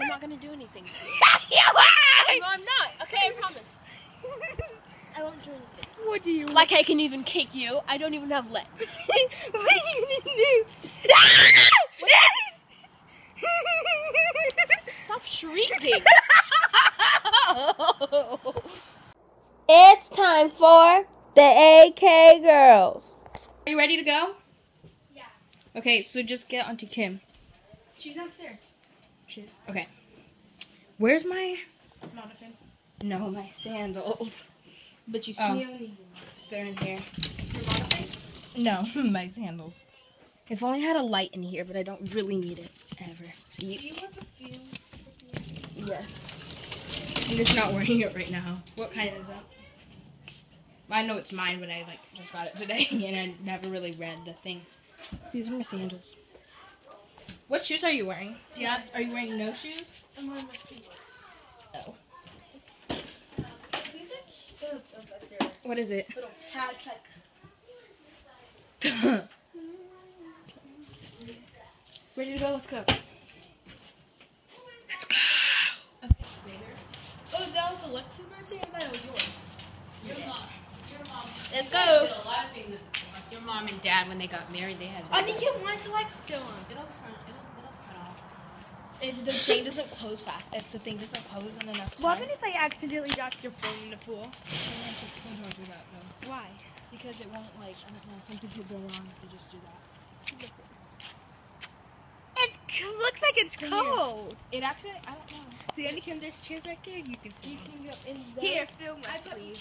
I'm not gonna do anything to you. you are! No, I'm not. Okay, I promise. I won't do anything. What do you Like I can even kick you. I don't even have legs. what are you gonna do? Stop shrieking. It's time for the AK girls. Are you ready to go? Yeah. Okay, so just get Auntie Kim. She's upstairs. She's, okay. Where's my... Fan. No, my sandals. But you Oh. They're in here. Your? No, my sandals. If only I had a light in here, but I don't really need it ever. So Do you, you have a yes. I'm just not wearing it right now. What kind is that? I know it's mine, but I like just got it today, and I never really read the thing. These are my sandals. What shoes are you wearing? Do you have, are you wearing no shoes? I'm wearing my sneakers. Oh. These are cute, but they're What is it? little Ready to go? Let's go. Let's go. Oh, that was Alexa's birthday and that was yours. Your mom. Your mom. Let's go. Did a lot of things. Your mom and dad, when they got married, they had. I think you want Alexa still on. It'll turn. It'll, it'll cut off. If the thing doesn't close fast, if the thing doesn't close in enough time. What if I accidentally dropped your phone in the pool? Don't do that though. Why? Because it won't like I don't know something could go wrong if you just do that. It looks like it's Come here. cold. It actually I don't know. See, Auntie Kim, there's chairs right there. You can see. You sit can go in there. Here, film I us, please.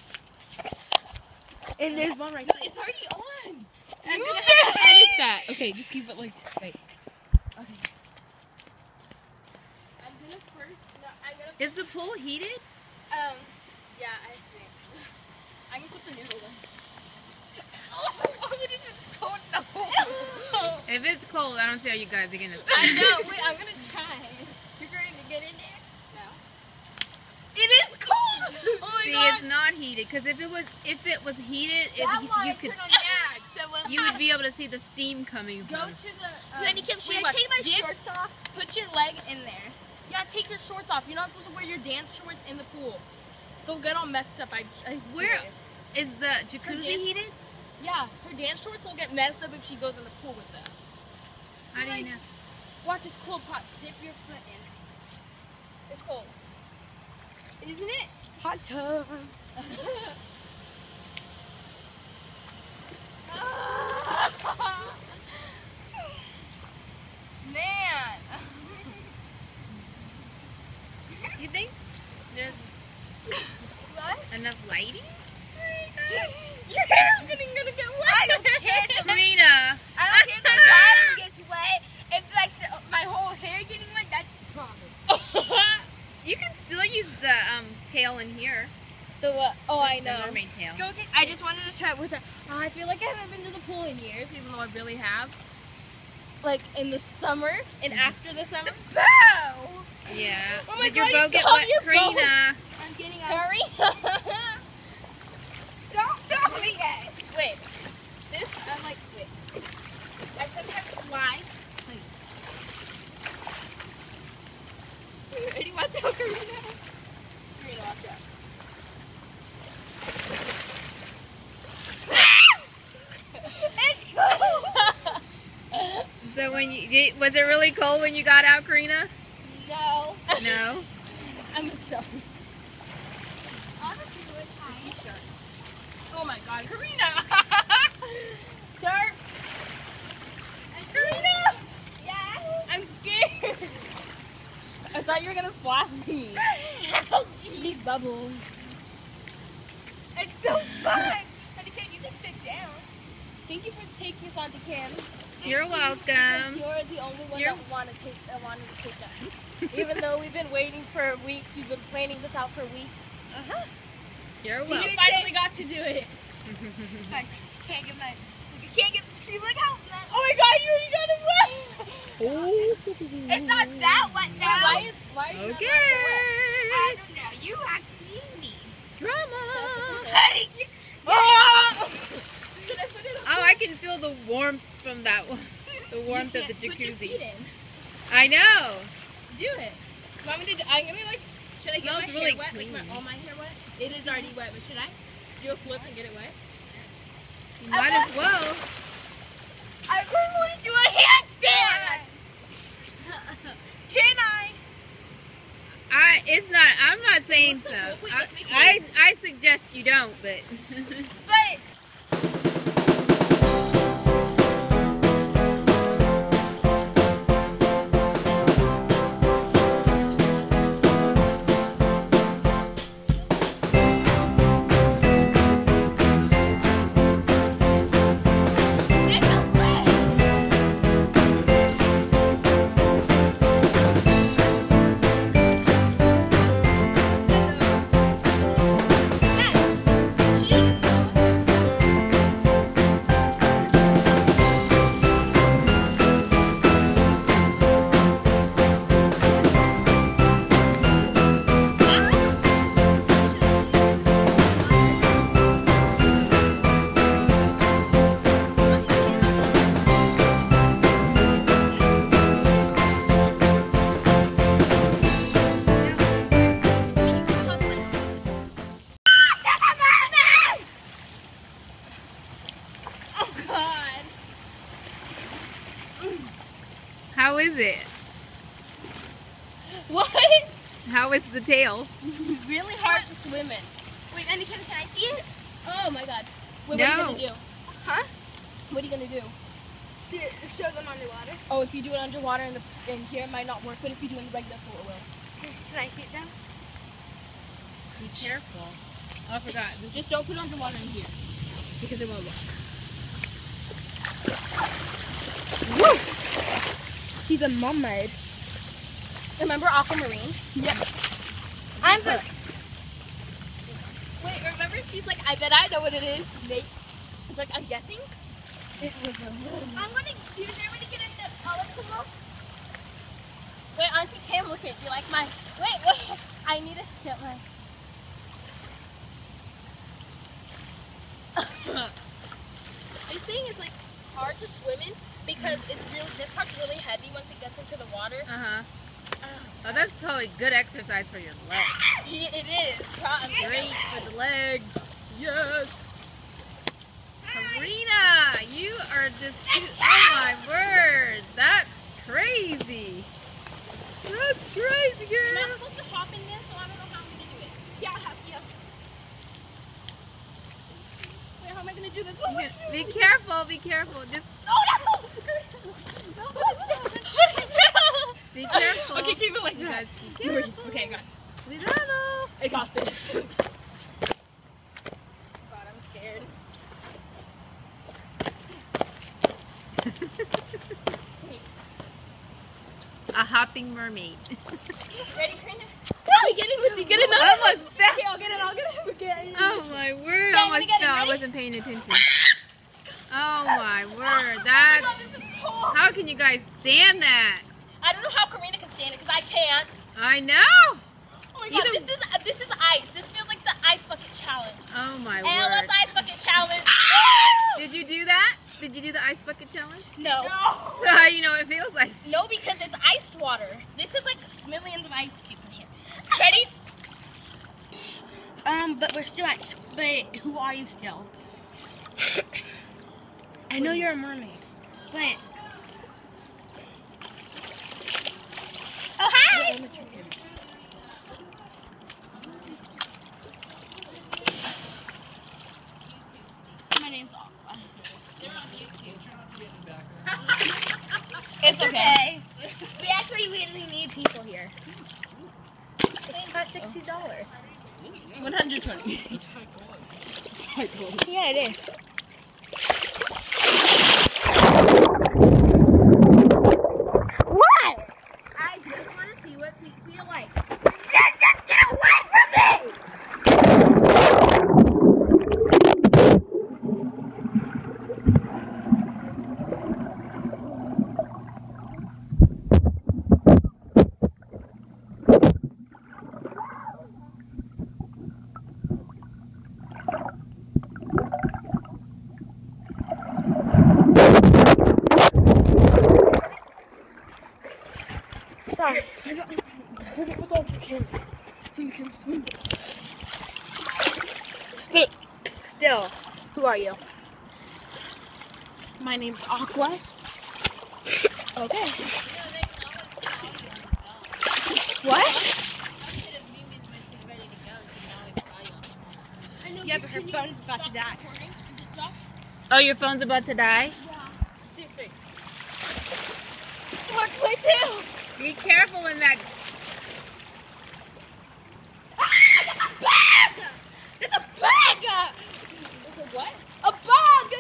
And there's one right No, there. it's already on. I'm Move gonna have to edit that. Okay, just keep it like wait. I'm gonna first. No, I'm gonna. Is the pool heated? Um. Yeah, I see. I'm gonna put the noodle in. If it's cold, I don't see how you guys are gonna. I know. Wait, I'm gonna try. You're going to get in there? No. It is cold. Oh my See, god. it's not heated because if it was if it was heated, it, you, you I could turn on that. So when you would be able to see the steam coming Go from. to the. Um, Auntie Kim, should wait, I take my Dip- shorts off? Put your leg in there. Yeah, take your shorts off. You're not supposed to wear your dance shorts in the pool. They'll get all messed up. I. I Where-. Is the jacuzzi heated? Yeah, her dance shorts will get messed up if she goes in the pool with them. How do you know? Watch, it's cold pot. Dip your foot in. It's cold. Isn't it? Hot tub. Man. You think there's What? enough lighting? Your hair's getting gonna get wet. I don't care. if the- Karrina. I don't care if the bottom gets wet. If like the, my whole hair getting wet, that's a problem. you can still use the um tail in here. The what? Oh, I know. mermaid tail. Go get. I just wanted to try it with her. Oh, I feel like I haven't been to the pool in years, even though I really have. Like in the summer and mm-hmm. after the summer. bow. Yeah. Oh my Did your God, boat you get wet, your. Karrina? I'm getting a. Hurry. Don't film me yet. wait. This I'm like wait. I sometimes slide. Ready? Watch out, Karrina. Karrina, watch out. It's cold. So when you did, was it really cold when you got out, Karrina? No. No. I'm a it's. Oh my god, Karrina! Shark! Karrina! Yeah. I'm scared! I thought you were gonna splash me. These bubbles. It's so fun. And again, you can sit down. Thank you for taking us Auntie Kim. You're welcome. You're the only one You're- that wanted to take that wanted to take us. Even though we've been waiting for weeks, we've been planning this out for weeks. Uh-huh. You're We welcome. finally got to do it. I can't get my. You can't get. See, look how. Oh my god, you already got it wet! It's not that wet now. Why is why are you okay. I don't know. You actually me. Drama. Honey, you- Oh! Oh, I can feel the warmth from that one. The warmth of the Put your feet jacuzzi. I know. Do it. Want me to do, I'm gonna like, should I get my Smells hair really wet? Like my, all my hair wet? It is already wet, but should I do a flip and get it wet? Might as well. I really want to do a handstand. Can I? I it's not. I'm not saying so. I, I I suggest you don't, but. But What are you gonna do? See it, show them underwater. Oh, if you do it underwater in the in here, it might not work. But if you do it in the regular pool, it will. Can I see it now? Be careful. Oh, I forgot. Just don't put it underwater in here because it won't work. Woo! She's a mermaid. Remember aquamarine? Yep. I'm the. Wait, remember she's like, I bet I know what it is. Nate. It's like, I'm guessing. It was a little. I'm gonna. Do you dare me to get in the olive pool? Wait, Auntie Cam, look at. It. Do you like my? Wait, wait. I need to get my. I'm saying it's like hard to swim in because it's really this part's really heavy once it gets into the water. Uh huh. Oh, that's probably good exercise for your legs. It is. Probably. Great for the legs. Yes. Karrina, are just. Oh my word, that's crazy. That's crazy, You're not supposed to hop in this, so I don't know how I'm gonna do it. Yeah, I have yeah. Wait, how am I gonna do this? Oh, God. Be careful, be careful. Just No, no! be careful. Okay, keep it like that. guys be careful. Okay, I got Cuidado. I got this. God, I'm scared. Mermaid. Ready, Karrina? No, get in with me. Get in. I almost fell. Okay, I'll get it. I'll get it. In. Oh my word, Okay, I'm almost gonna get it. fell. I wasn't paying attention. Oh my word, Oh that. God, this is cool. How can you guys stand that? I don't know how Karrina can stand it because I can't. I know. Oh my God, Either- this is uh, this is ice. This feels like the ice bucket challenge. Oh my ALS word. ice bucket challenge. Did you do that? Did you do the ice bucket challenge? No. How you know what it feels like? No, because it's iced water. This is like millions of ice cubes in here. Ready? Um, but we're still at. But who are you still? I know you're a mermaid, but. Oh hi! My name's Aqua. It's okay. we actually really need people here. It's got sixty dollars. 120. Yeah, it is. What? I just want to see what feet feel like. Just, just get away from me! Sorry. turn it with all your camera so you can swim. Still, who are you? My name's Aqua. Okay. What? Yeah, but her phone's about to die. Oh, your phone's about to die? Watch my tail. Be careful in that. Bag! It's a bag! What? A bug!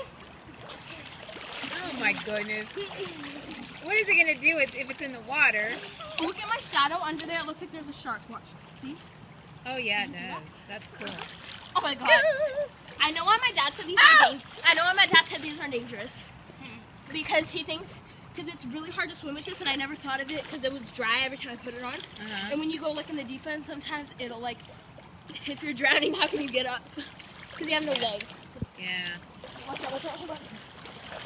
Oh my goodness. What is it gonna do if, if it's in the water? Look at my shadow under there. It looks like there's a shark. Watch. See? Oh yeah, it does. That's cool. Oh my god. I know why my dad said these are dang- I know why my dad said these are dangerous. Because he thinks because it's really hard to swim with this and I never thought of it because it was dry every time I put it on. Uh-huh. And when you go like in the deep end sometimes it'll like if you're drowning how can you get up? Because you have no legs. Yeah, Watch out, watch out, hold on.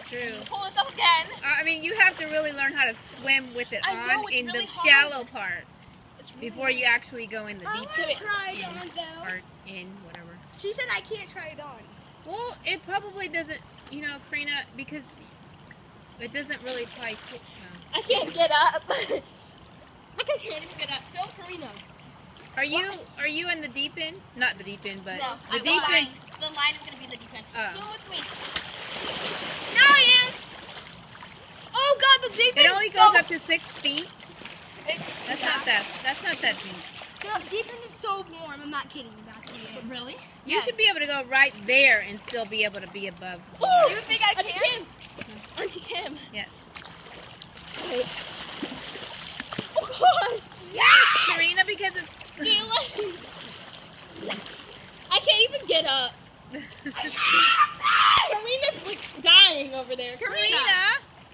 true. Pull this up again. Uh, I mean, you have to really learn how to swim with it I on know, in really the hard. shallow part really before you actually go in the I deep want it. to try it on though. part in whatever. She said I can't try it on. Well, it probably doesn't, you know, Karrina, because it doesn't really apply to. I can't get up. Look, I can't even get up. Go, Karrina. Are you are you in the deep end? Not the deep end, but No, the I- deep end. The line is gonna be the deep end. Oh. Swim with me. No, I am. Oh God, the deep end. It only goes so, up to six feet. It- That's yeah. not that. That's not that deep. The deep end is so warm. I'm not kidding. The end. Really? You Yes. should be able to go right there and still be able to be above. Ooh, You think I Auntie can? Kim. Auntie Kim. Yes. Oh God. Yeah. Karrina, because it's. I can't even get up. Karrina's like dying over there. Karrina.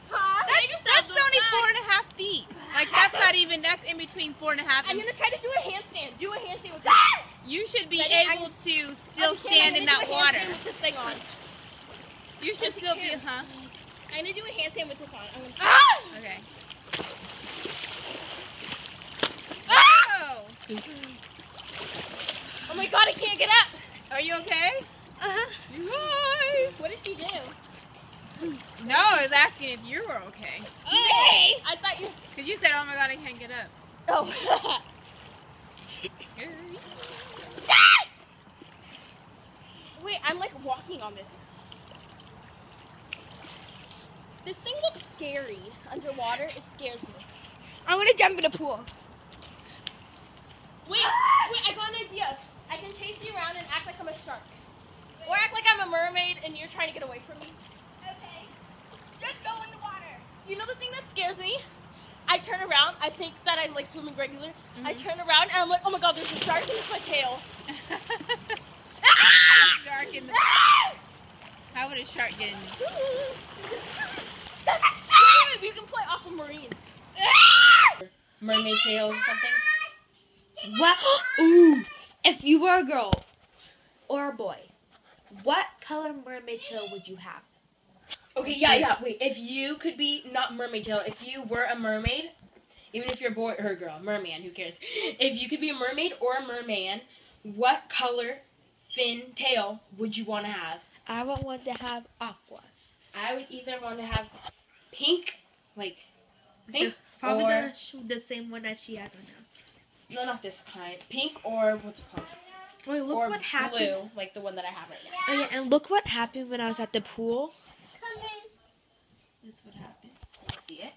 Huh? Save yourself, don't die. and feet. Like that's not even. That's in between four and a half. I'm gonna try to do a handstand. Do a handstand with this. You should be Ready? able to still Auntie Kim, stand I'm in that do a water. With this thing on. You should Auntie still be, huh? I'm gonna do a handstand with this on. I'm gonna. Ah! Okay. Ah! Oh, Oh my God, I can't get up. are you okay? Uh huh. Hi. What did she do? No, I was asking if you were okay. Oh, hey! I thought you. Cause you said, "Oh my God, I can't get up." Oh. Wait, I'm like walking on this. This thing looks scary. Underwater, it scares me. I'm gonna jump in the pool. Wait, wait, I got an idea. I can chase you around and act like I'm a shark. Or act like I'm a mermaid and you're trying to get away from me. Okay. Just go in the water. You know the thing that scares me? I turn around, I think that I'm like swimming regular. I Mm-hmm. turn around and I'm like, oh my god, there's a shark and it's my tail. Ah! Shark in the. Ah! How would a shark get in? That's a shark! We can play aquamarine. Ah! Mermaid tails or something. What? Ooh. If you were a girl or a boy, what color mermaid tail would you have? Okay, yeah, yeah. Wait, if you could be not mermaid tail, if you were a mermaid, even if you're a boy or a girl, merman, who cares? If you could be a mermaid or a merman, what color fin tail would you want to have? I would want to have aquas. I would either want to have pink, like pink, Probably or the, the same one that she has right now. no, not this kind, pink or what's it called? Wait, look or what happened. blue, like the one that I have right now. Oh, yeah, and look what happened when I was at the pool. That's what happened. You see it?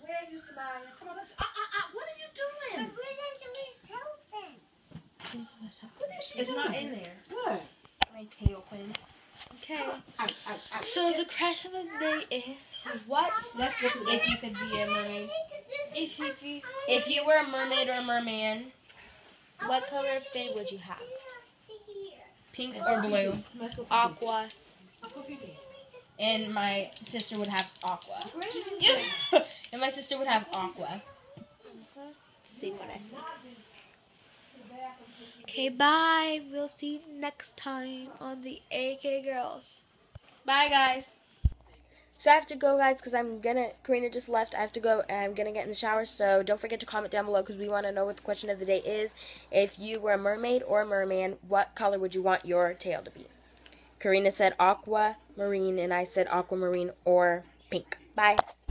Where are you, Samaya? Come on, let's. Ah, ah, ah. What are you doing? It's not in there. What? My tail fin. Okay. So the question of the day is, what That's what if you could be a mermaid. if you, if you If you were a mermaid or a merman, what color fin would you have? pink or blue. Aqua. And my sister would have aqua. and my sister would have aqua. See what I said. Okay, bye. We'll see you next time on the AK Girls. Bye guys. So I have to go, guys, because I'm gonna. Karrina just left. I have to go, and I'm gonna get in the shower. So don't forget to comment down below because we want to know what the question of the day is. If you were a mermaid or a merman, what color would you want your tail to be? Karrina said aqua marine, and I said aquamarine or pink.